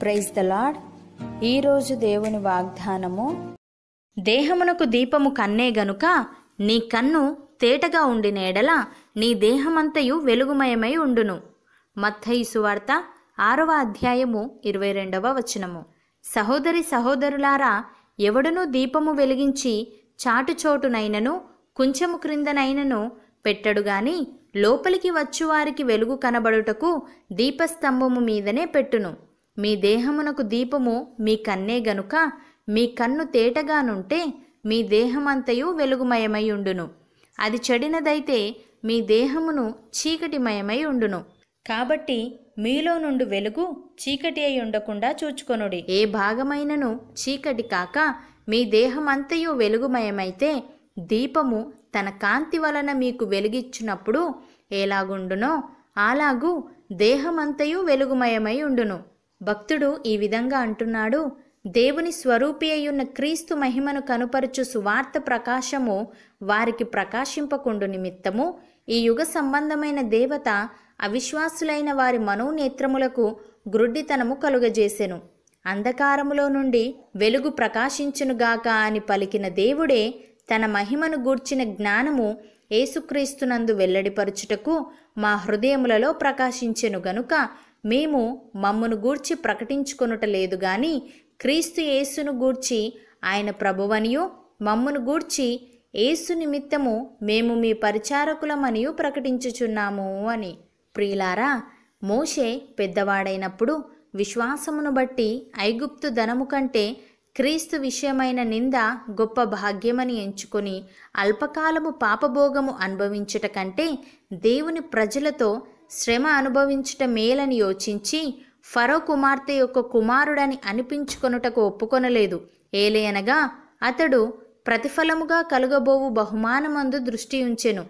Praise the lord ఈరోజు దేవుని వాగ్దానము దేహమునకు దీపము కన్నే గనుక నీ కన్ను తేటగా ఉండిన ఎడల నీ దేహమంతయు వెలుగుమయమై ఉండును. మత్తయి సువార్త ఆరవ అధ్యాయము ఇరవై రెండవ వచనము. సహోదరి సహోదరులారా ఎవడునూ దీపము వెలిగించి చాటుచోటునైనను కుంచెము క్రిందనైనను పెట్టడు గాని లోపలికి వచ్చువారికి వెలుగు కనబడుటకు దీపస్తంభము మీదనే పెట్టును. మీ దేహమునకు దీపము మీ కన్నే గనుక మీ కన్ను తేటగానుంటే మీ దేహమంతయు వెలుగుమయమై ఉండును అది చెడినదైతే మీ దేహమును చీకటిమయమై ఉండును కాబట్టి మీలో నుండి వెలుగు చీకటి అయి ఉండకుండా చూచుకొనుడి. ఏ భాగమైనను చీకటి కాక మీ దేహమంతయు వెలుగుమయమైతే దీపము తన కాంతి వలన మీకు వెలుగిచ్చినప్పుడు ఎలాగుండునో అలాగూ దేహమంతయు వెలుగుమయమై ఉండును భక్తుడు ఈ విధంగా అంటున్నాడు దేవుని స్వరూపి అయ్యున్న క్రీస్తు మహిమను కనుపరుచు సువార్త ప్రకాశము వారికి ప్రకాశింపకుండు నిమిత్తము. ఈ యుగ సంబంధమైన దేవత అవిశ్వాసులైన వారి మనోనేత్రములకు గ్రుడ్డితనము కలుగజేసెను. అంధకారములో నుండి వెలుగు ప్రకాశించునుగాక అని పలికిన దేవుడే తన మహిమను గూర్చిన జ్ఞానము ఏసుక్రీస్తునందు వెల్లడిపరుచుటకు మా హృదయములలో ప్రకాశించెను గనుక మేము మమ్మును గూర్చి ప్రకటించుకొనుట లేదు గాని క్రీస్తు యేసును గూర్చి ఆయన ప్రభువనియు మమ్మును గూర్చి యేసు నిమిత్తము మేము మీ పరిచారకులమనియు ప్రకటించుచున్నాము అని. ప్రియులారా మోషే పెద్దవాడైనప్పుడు విశ్వాసమును బట్టి ఐగుప్తు ధనము కంటే క్రీస్తు విషయమైన నింద గొప్ప భాగ్యమని ఎంచుకొని అల్పకాలము పాపభోగము అనుభవించుట కంటే దేవుని ప్రజలతో శ్రమ అనుభవించుట మేలని యోచించి ఫరో కుమార్తె యొక్క కుమారుడని అనిపించుకొనుటకు ఒప్పుకొనలేదు. ఏలేయనగా అతడు ప్రతిఫలముగా కలుగబోవు బహుమానమందు దృష్టి ఉంచెను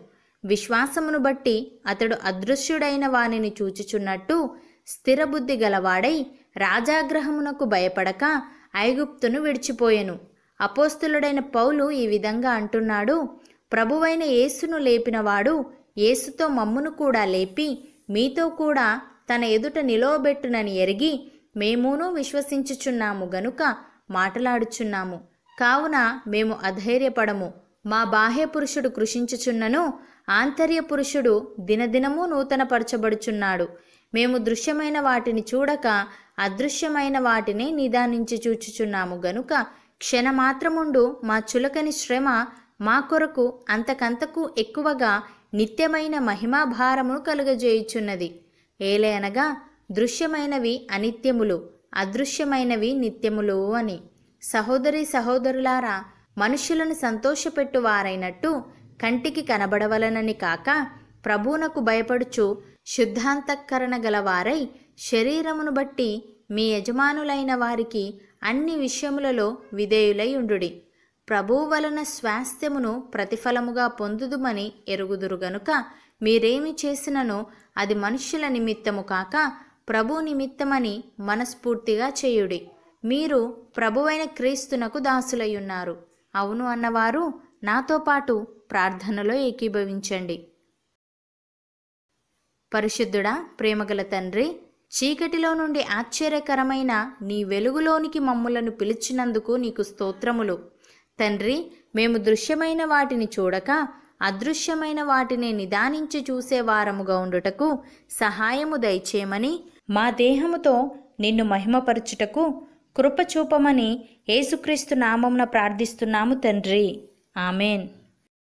విశ్వాసమును బట్టి అతడు అదృశ్యుడైన వానిని చూచుచున్నట్టు స్థిరబుద్ధి గలవాడై రాజాగ్రహమునకు భయపడక ఐగుప్తును విడిచిపోయెను. అపోస్తులుడైన పౌలు ఈ విధంగా అంటున్నాడు ప్రభువైన యేసును లేపినవాడు యేసుతో మమ్మును కూడా లేపి మీతో కూడా తన ఎదుట నిలవబెట్టునని ఎరిగి మేమును విశ్వసించుచున్నాము గనుక మాటలాడుచున్నాము. కావున మేము అధైర్యపడము. మా బాహ్య పురుషుడు కృషించుచున్నను ఆంతర్య పురుషుడు దినదినము నూతనపరచబడుచున్నాడు. మేము దృశ్యమైన వాటిని చూడక అదృశ్యమైన వాటిని నిదానించి చూచుచున్నాము గనుక క్షణమాత్రముండు మా చులకని శ్రమ మా కొరకు అంతకంతకు ఎక్కువగా నిత్యమైన మహిమాభారమును కలుగజేయుచున్నది. ఏలయనగా దృశ్యమైనవి అనిత్యములు అదృశ్యమైనవి నిత్యములు అని. సహోదరి సహోదరులారా మనుషులను సంతోషపెట్టువారైనట్టు కంటికి కనబడవలనని కాక ప్రభువునకు భయపడుచు శుద్ధాంతఃకరణ గలవారై శరీరమును బట్టి మీ యజమానులైన వారికి అన్ని విషయములలో విధేయులై ఉండుడి. ప్రభువు వలన స్వాస్థ్యమును ప్రతిఫలముగా పొందుదుమని ఎరుగుదురు గనుక మీరేమి చేసినను అది మనుష్యుల నిమిత్తము కాక ప్రభు నిమిత్తమని మనస్ఫూర్తిగా చేయుడి. మీరు ప్రభువైన క్రీస్తునకు దాసులయ్యున్నారు. అవును అన్నవారు నాతో పాటు ప్రార్థనలో ఏకీభవించండి. పరిశుద్ధుడా ప్రేమగల తండ్రి చీకటిలో నుండి ఆశ్చర్యకరమైన నీ వెలుగులోనికి మమ్ములను పిలిచినందుకు నీకు స్తోత్రములు. తండ్రి మేము దృశ్యమైన వాటిని చూడక అదృశ్యమైన వాటిని నిదానించి చూసే వారముగా ఉండుటకు సహాయము దయచేయమని మా దేహముతో నిన్ను మహిమపరచుటకు కృపచూపమని యేసుక్రీస్తు నామమున ప్రార్థిస్తున్నాము తండ్రి. ఆమెన్.